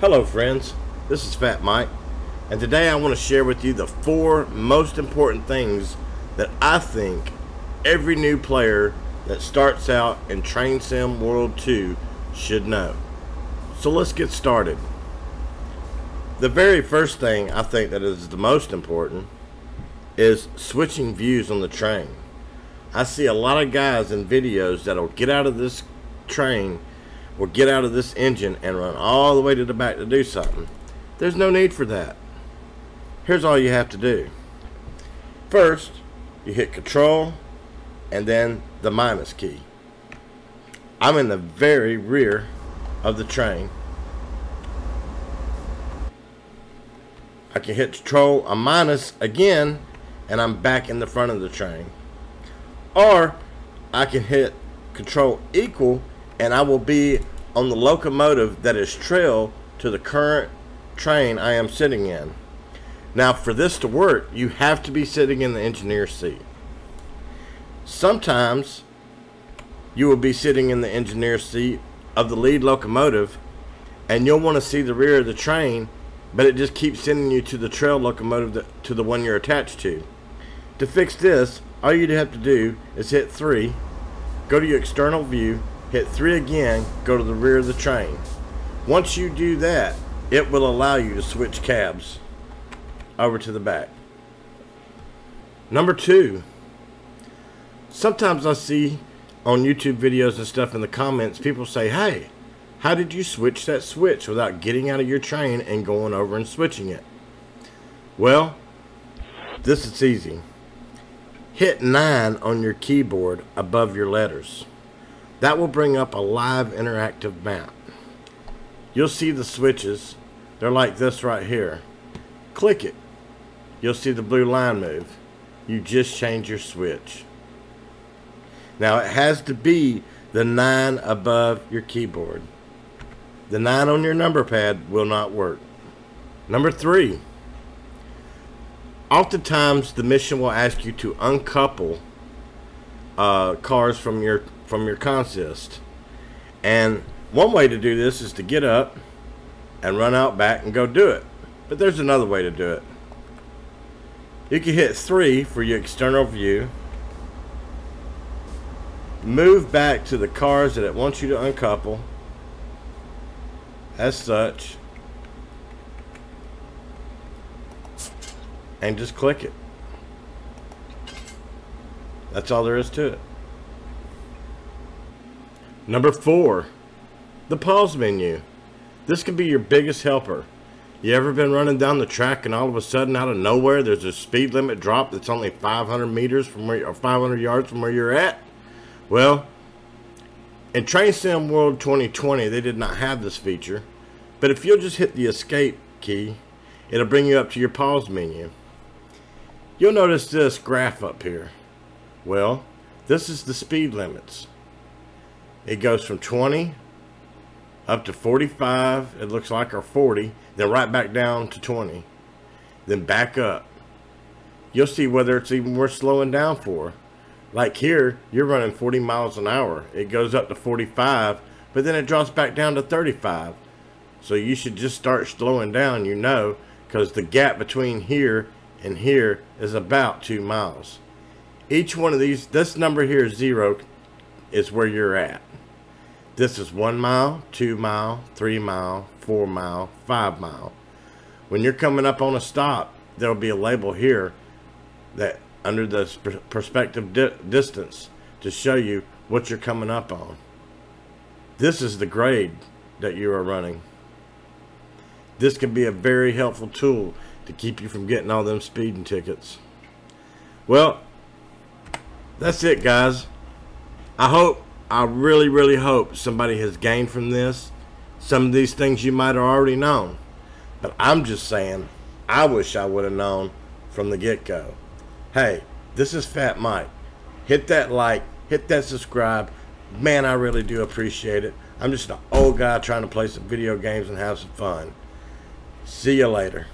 Hello friends, this is Fat Mike, and today I want to share with you the four most important things that I think every new player that starts out in Train Sim World 2 should know. So let's get started. The very first thing I think that is the most important is switching views on the train. I see a lot of guys in videos that'll get out of this train or get out of this engine and run all the way to the back to do something. There's no need for that. Here's all you have to do. First, you hit control and then the minus key. I'm in the very rear of the train. I can hit control a minus again and I'm back in the front of the train. Or I can hit control equal and I will be on the locomotive that is trail to the current train I am sitting in. Now for this to work, you have to be sitting in the engineer's seat. Sometimes you will be sitting in the engineer's seat of the lead locomotive and you'll want to see the rear of the train but it just keeps sending you to the trail locomotive that, to the one you're attached to. To fix this, all you'd have to do is hit 3, go to your external view, hit 3 again, go to the rear of the train. Once you do that, it will allow you to switch cabs over to the back. Number 2. Sometimes I see on YouTube videos and stuff in the comments, people say, hey, how did you switch that switch without getting out of your train and going over and switching it? Well, this is easy. Hit 9 on your keyboard above your letters. That will bring up a live interactive map. You'll see the switches. They're like this right here. Click it. You'll see the blue line move. You just change your switch. Now it has to be the 9 above your keyboard. The 9 on your number pad will not work. Number 3. Oftentimes the mission will ask you to uncouple uh, cars from your from your consist. And one way to do this is to get up and run out back and go do it. But there's another way to do it. You can hit 3 for your external view. Move back to the cars that it wants you to uncouple as such and just click it. That's all there is to it. Number four, the pause menu. This can be your biggest helper. You ever been running down the track and all of a sudden out of nowhere there's a speed limit drop that's only 500 meters from where or 500 yards from where you're at? Well, in Train Sim World 2020 they did not have this feature, but if you'll just hit the escape key, it'll bring you up to your pause menu. You'll notice this graph up here. Well, this is the speed limits. It goes from 20 up to 45, it looks like, or 40, then right back down to 20, then back up. You'll see whether it's even worth slowing down for. Like here, you're running 40 miles an hour. It goes up to 45, but then it drops back down to 35. So you should just start slowing down, you know, because the gap between here and here is about two miles. Each one of these, this number here is zero, is where you're at. This is one mile, two mile, three mile, four mile, five mile. When you're coming up on a stop, there'll be a label here that under the perspective di distance to show you what you're coming up on. This is the grade that you are running. This can be a very helpful tool to keep you from getting all them speeding tickets. Well, that's it, guys. I hope I really, really hope somebody has gained from this. Some of these things you might have already known. But I'm just saying, I wish I would have known from the get-go. Hey, this is Fat Mike. Hit that like, hit that subscribe. Man, I really do appreciate it. I'm just an old guy trying to play some video games and have some fun. See you later.